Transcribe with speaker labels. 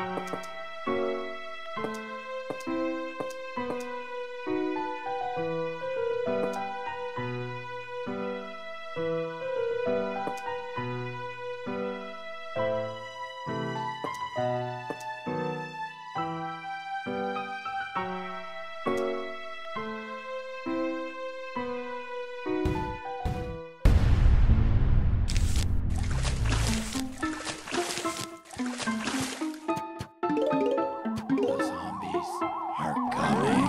Speaker 1: The are coming.